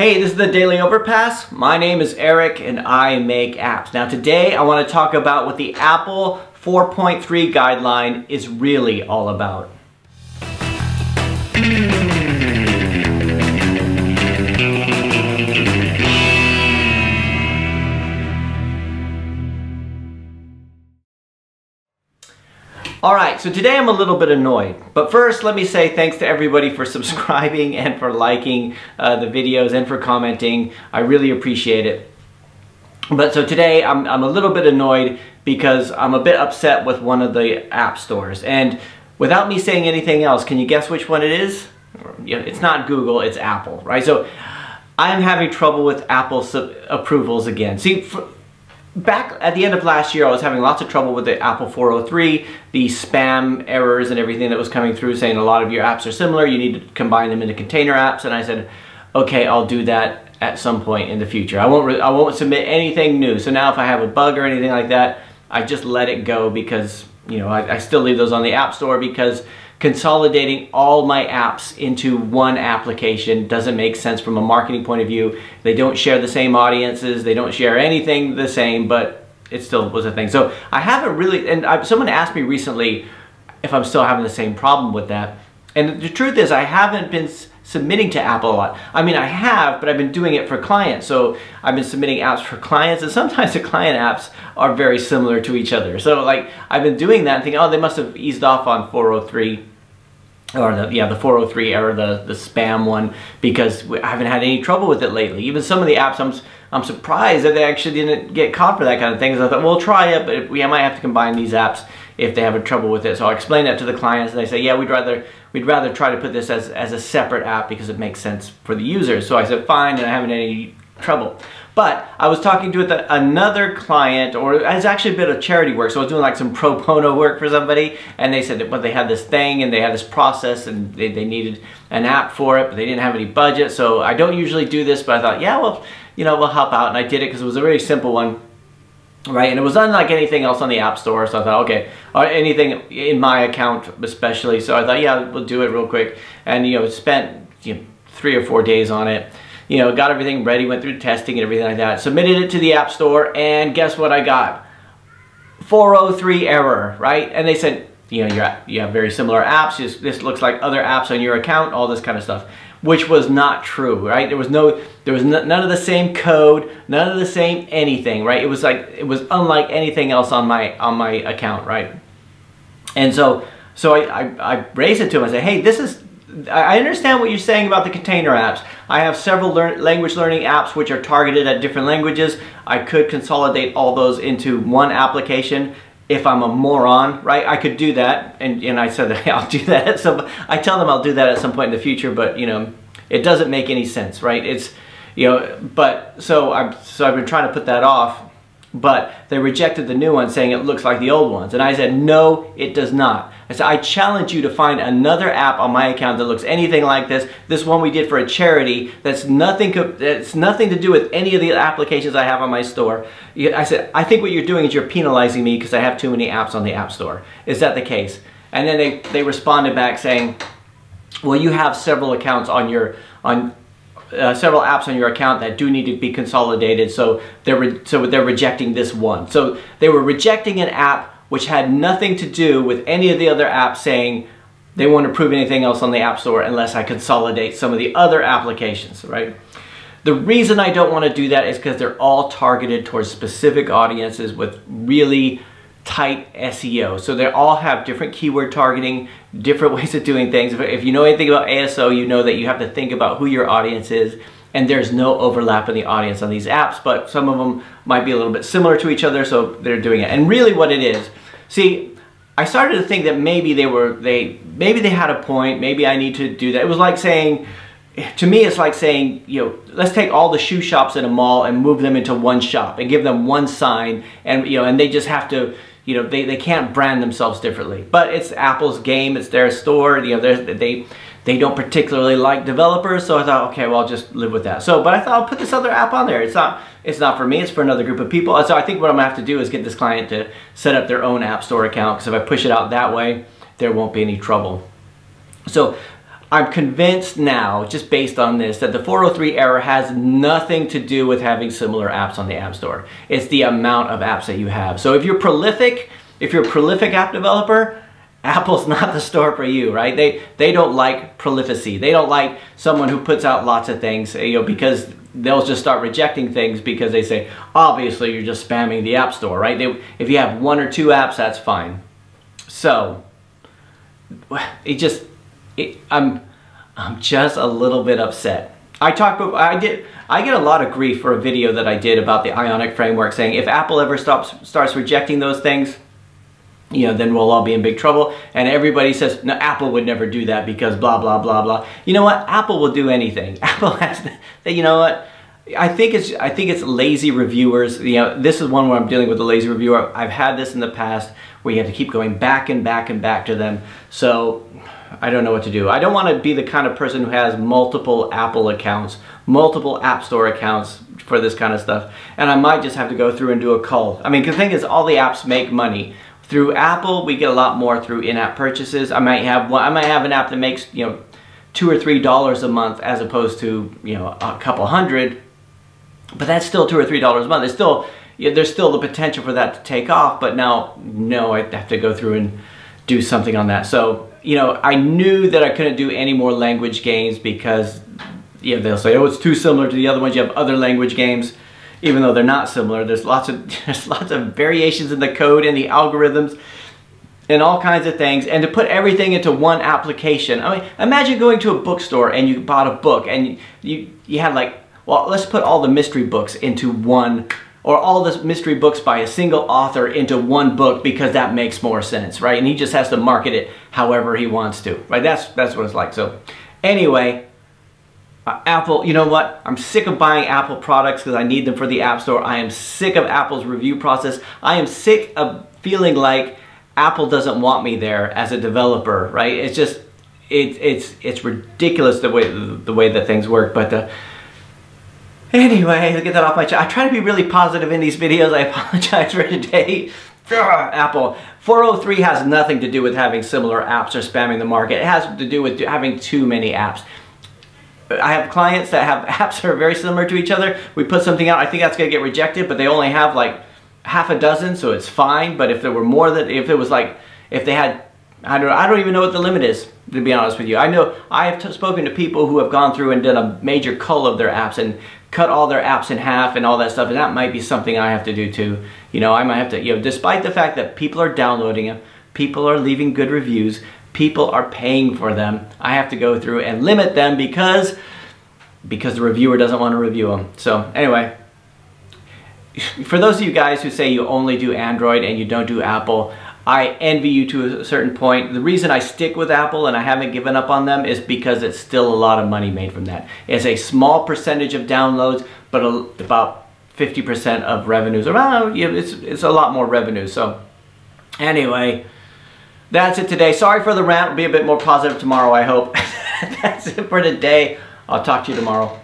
Hey, this is the Daily Overpass. My name is Eric and I make apps. Now today I want to talk about what the Apple 4.3 guideline is really all about. All right, so today I'm a little bit annoyed. But first, let me say thanks to everybody for subscribing and for liking uh, the videos and for commenting. I really appreciate it. But so today I'm, I'm a little bit annoyed because I'm a bit upset with one of the app stores. And without me saying anything else, can you guess which one it is? It's not Google, it's Apple, right? So I'm having trouble with Apple approvals again. See, back at the end of last year, I was having lots of trouble with the Apple 403, the spam errors and everything that was coming through saying a lot of your apps are similar, you need to combine them into container apps. And I said, okay, I'll do that at some point in the future. I won't, I won't submit anything new. So now if I have a bug or anything like that, I just let it go because, you know, I, I still leave those on the App Store because consolidating all my apps into one application doesn't make sense from a marketing point of view. They don't share the same audiences, they don't share anything the same, but it still was a thing. So I haven't really, and I, someone asked me recently if I'm still having the same problem with that. And the truth is I haven't been submitting to Apple a lot. I mean, I have, but I've been doing it for clients. So I've been submitting apps for clients and sometimes the client apps are very similar to each other. So like I've been doing that and thinking, oh, they must have eased off on 403 or the yeah the 403 error the the spam one because I haven't had any trouble with it lately. Even some of the apps I'm I'm surprised that they actually didn't get caught for that kind of thing so I thought we'll try it but we might have to combine these apps if they have a trouble with it. So I'll explain that to the clients and they say yeah we'd rather we'd rather try to put this as as a separate app because it makes sense for the users so I said fine and I haven't any trouble but I was talking to another client, or it's actually a bit of charity work. So I was doing like some pro bono work for somebody, and they said that well, they had this thing and they had this process and they, they needed an app for it, but they didn't have any budget. So I don't usually do this, but I thought, yeah, well, you know, we'll help out. And I did it because it was a really simple one right? And it was unlike anything else on the App Store, so I thought, okay, or anything in my account especially. So I thought, yeah, we'll do it real quick. And, you know, spent you know, three or four days on it you know, got everything ready, went through testing and everything like that. Submitted it to the App Store, and guess what I got? 403 error, right? And they said, you know, you're, you have very similar apps. This, this looks like other apps on your account, all this kind of stuff, which was not true, right? There was no, there was none of the same code, none of the same anything, right? It was like, it was unlike anything else on my, on my account, right? And so, so I, I, I raised it to him. I said, hey, this is, I understand what you're saying about the container apps. I have several learn language learning apps which are targeted at different languages. I could consolidate all those into one application if I'm a moron, right? I could do that, and, and I said that I'll do that at some, I tell them I'll do that at some point in the future, but you know, it doesn't make any sense, right? It's, you know, but, so, I'm, so I've been trying to put that off but they rejected the new one saying it looks like the old ones. And I said, no, it does not. Said, I challenge you to find another app on my account that looks anything like this. This one we did for a charity that's nothing, that's nothing to do with any of the applications I have on my store. I said, I think what you're doing is you're penalizing me because I have too many apps on the App Store. Is that the case? And then they, they responded back saying, well, you have several accounts on your, on, uh, several apps on your account that do need to be consolidated, so they're so they're rejecting this one. So they were rejecting an app which had nothing to do with any of the other apps saying they won't approve anything else on the App Store unless I consolidate some of the other applications, right? The reason I don't want to do that is because they're all targeted towards specific audiences with really tight SEO. So they all have different keyword targeting, different ways of doing things. If you know anything about ASO, you know that you have to think about who your audience is and there's no overlap in the audience on these apps, but some of them might be a little bit similar to each other, so they're doing it. And really what it is, see, I started to think that maybe they were, they, maybe they had a point, maybe I need to do that. It was like saying, to me it's like saying, you know, let's take all the shoe shops in a mall and move them into one shop and give them one sign and, you know, and they just have to, you know, they, they can't brand themselves differently. But it's Apple's game, it's their store, you know, they, they don't particularly like developers, so I thought, okay, well, I'll just live with that. So, but I thought I'll put this other app on there. It's not, it's not for me, it's for another group of people. So I think what I'm gonna have to do is get this client to set up their own App Store account, because if I push it out that way, there won't be any trouble. So I'm convinced now, just based on this, that the 403 error has nothing to do with having similar apps on the App Store. It's the amount of apps that you have. So if you're prolific, if you're a prolific app developer, Apple's not the store for you, right? They they don't like prolificy. They don't like someone who puts out lots of things, you know, because they'll just start rejecting things because they say, obviously you're just spamming the App Store, right? They, if you have one or two apps, that's fine. So, it just, it, I'm, I'm just a little bit upset. I talked, I did, I get a lot of grief for a video that I did about the Ionic framework saying if Apple ever stops, starts rejecting those things, you know, then we'll all be in big trouble. And everybody says, no, Apple would never do that because blah, blah, blah, blah. You know what? Apple will do anything. Apple has, to, you know what? I think it's I think it's lazy reviewers. You know, this is one where I'm dealing with a lazy reviewer. I've had this in the past where you have to keep going back and back and back to them. So I don't know what to do. I don't want to be the kind of person who has multiple Apple accounts, multiple App Store accounts for this kind of stuff. And I might just have to go through and do a cull. I mean, the thing is, all the apps make money. Through Apple, we get a lot more through in-app purchases. I might have one, I might have an app that makes you know two or three dollars a month as opposed to you know a couple hundred, but that's still two or three dollars a month. It's still there's still the potential for that to take off, but now no, I have to go through and do something on that. So you know, I knew that I couldn't do any more language games because you know, they'll say, oh, it's too similar to the other ones. You have other language games even though they're not similar. There's lots of there's lots of variations in the code and the algorithms and all kinds of things and to put everything into one application. I mean, imagine going to a bookstore and you bought a book and you, you, had like, well, let's put all the mystery books into one or all the mystery books by a single author into one book because that makes more sense, right? And he just has to market it however he wants to, right? That's, that's what it's like. So anyway, uh, Apple, you know what? I'm sick of buying Apple products because I need them for the App Store. I am sick of Apple's review process. I am sick of feeling like Apple doesn't want me there as a developer, right? It's just, it, it's it's ridiculous the way the way that things work. But uh, anyway, I'll get that off my chest. I try to be really positive in these videos. I apologize for today. Apple 403 has nothing to do with having similar apps or spamming the market. It has to do with having too many apps. I have clients that have apps that are very similar to each other. We put something out, I think that's gonna get rejected, but they only have like half a dozen, so it's fine. But if there were more than, if it was like, if they had, I don't, I don't even know what the limit is, to be honest with you. I know, I have spoken to people who have gone through and done a major cull of their apps and cut all their apps in half and all that stuff, and that might be something I have to do too. You know, I might have to, you know, despite the fact that people are downloading them, people are leaving good reviews, people are paying for them. I have to go through and limit them because because the reviewer doesn't want to review them. So anyway, for those of you guys who say you only do Android and you don't do Apple, I envy you to a certain point. The reason I stick with Apple and I haven't given up on them is because it's still a lot of money made from that. It's a small percentage of downloads, but about 50% of revenues. Around, it's, it's a lot more revenue. So anyway, that's it today. Sorry for the rant. I'll be a bit more positive tomorrow, I hope. That's it for today. I'll talk to you tomorrow.